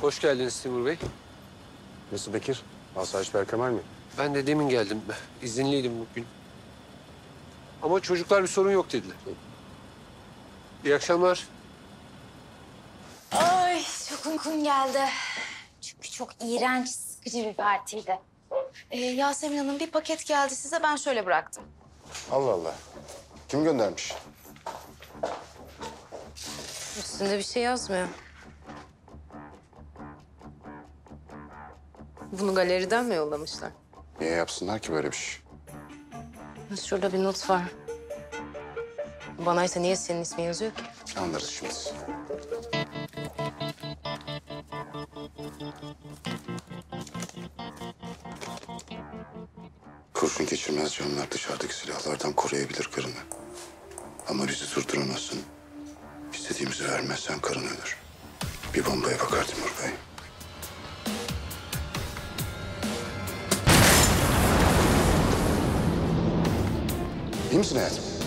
Hoş geldiniz Timur Bey. Nasıl Bekir? Asayiş Berkemal mi? Ben de demin geldim. İzinliydim bugün. Ama çocuklar bir sorun yok dediler. İyi akşamlar. Ay çok uykum geldi. Çünkü çok iğrenç, sıkıcı bir partiydi. Ee, Yasemin Hanım bir paket geldi size ben şöyle bıraktım. Allah Allah. Kim göndermiş? Üstünde bir şey yazmıyor. Bunu galeriden mi yollamışlar? Niye yapsınlar ki böyle bir şey? Şurada bir not var. Bana ise niye senin ismin yazıyor ki? Anlarız şimdi. Kurşun geçirmez canlar dışarıdaki silahlardan koruyabilir karını. Ama bizi durduramazsın. İstediğimizi vermezsen karın ölür. Bir bombaya bakar Timur Bey. İyi?